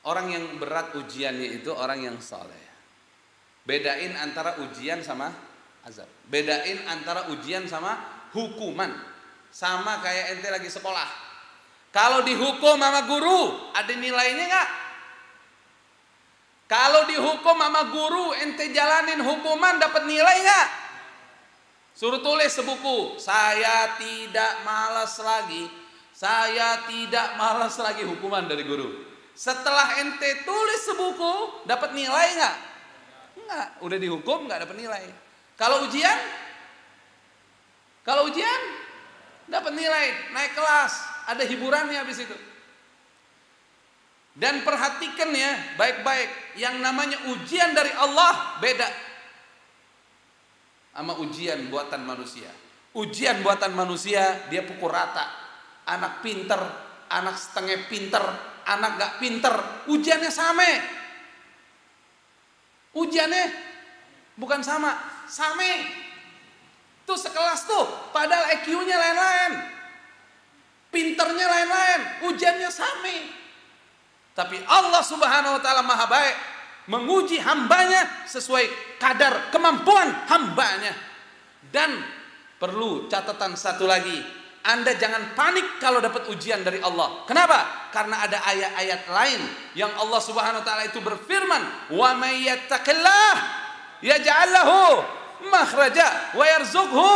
Orang yang berat ujiannya itu orang yang soleh. Bedain antara ujian sama azab. Bedain antara ujian sama hukuman. Sama kayak ente lagi sekolah. Kalau dihukum sama guru, ada nilainya nggak? Kalau dihukum sama guru, ente jalanin hukuman dapat nilai nggak? Suruh tulis sebuku, saya tidak malas lagi, saya tidak malas lagi hukuman dari guru. Setelah ente tulis sebuku, dapat nilai nggak? Enggak, udah dihukum nggak dapat nilai. Kalau ujian? Kalau ujian dapat nilai, naik kelas, ada hiburannya habis itu. Dan perhatikan ya baik-baik, yang namanya ujian dari Allah beda sama ujian buatan manusia. Ujian buatan manusia dia pukul rata. Anak pinter, anak setengah pinter, anak gak pinter, ujiannya sama. Ujiannya bukan sama, sama. Tuh sekelas tuh, padahal IQ-nya lain-lain. Pinternya lain-lain, ujiannya sama. Tapi Allah Subhanahu wa taala Maha baik, menguji hambanya sesuai kadar kemampuan hambanya. Dan perlu catatan satu lagi, anda jangan panik kalau dapat ujian dari Allah. Kenapa? Karena ada ayat-ayat lain yang Allah Subhanahu wa taala itu berfirman, "Wa may yattaqillah yaj'al lahu makhraja wa yarzuqhu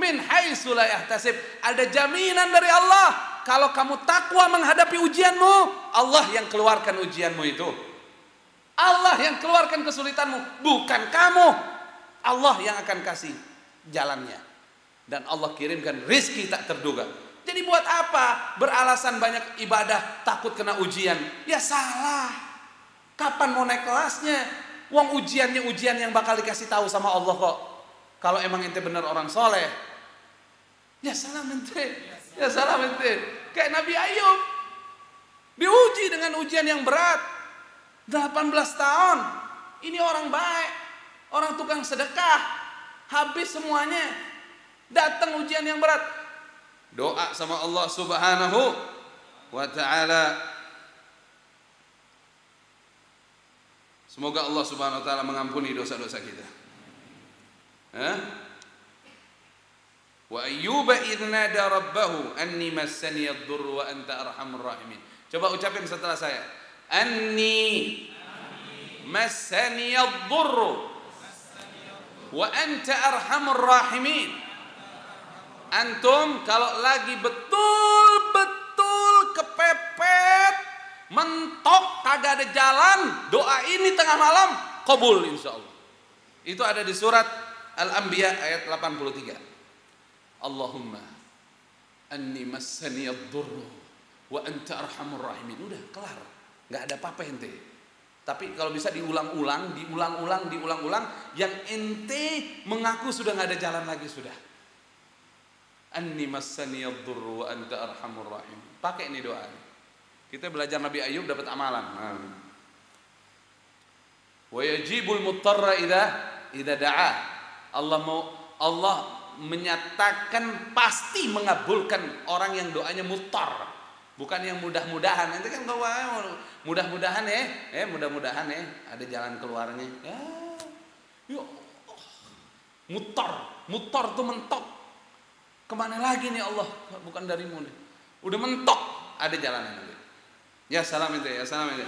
min haitsu la yahtasib." Ada jaminan dari Allah kalau kamu takwa menghadapi ujianmu, Allah yang keluarkan ujianmu itu. Allah yang keluarkan kesulitanmu, bukan kamu. Allah yang akan kasih jalannya. Dan Allah kirimkan rizki tak terduga. Jadi buat apa beralasan banyak ibadah takut kena ujian? Ya salah. Kapan mau naik kelasnya? Uang ujiannya ujian yang bakal dikasih tahu sama Allah kok. Kalau emang ente bener orang soleh. Ya salah ente. Ya salah ente. Kayak Nabi Ayub. Diuji dengan ujian yang berat. 18 tahun. Ini orang baik. Orang tukang sedekah. Habis semuanya. Ujian yang berat. Doa sama Allah subhanahu wa ta'ala. Semoga Allah subhanahu wa ta'ala mengampuni dosa-dosa kita. Hah? Wa ayyuba idnada rabbahu anni massani ad-durr wa anta arhamur rahimin. Coba ucapin setelah saya. Anni massani ad-durr wa anta arhamur rahimin. Antum kalau lagi betul-betul kepepet, mentok, kagak ada jalan, doa ini tengah malam kabul insya Allah. Itu ada di surat Al-Anbiya ayat 83. Allahumma anni massani ad-durr wa anta arhamur rahimin. Udah kelar. nggak ada apa-apa ente. Tapi kalau bisa diulang-ulang, diulang-ulang, diulang-ulang, yang ente mengaku sudah nggak ada jalan lagi sudah. Anni massani ad-durr wa anta arhamur rahim. Pakai ini doa. Kita belajar Nabi Ayub dapat amalan. Wa yajibul muttarra idza idza da'a. Allah mau Allah menyatakan pasti mengabulkan orang yang doanya mutar. Bukan yang mudah-mudahan. Nanti kan doa mudah-mudahan ya. Eh mudah-mudahan ya. Ada jalan keluarnya. Ya. Yuk. Mutar. Mutar tuh mentok ke mana lagi nih Allah? Bukan darimu nih. Udah mentok ada jalannya nanti ya salam itu ya salam itu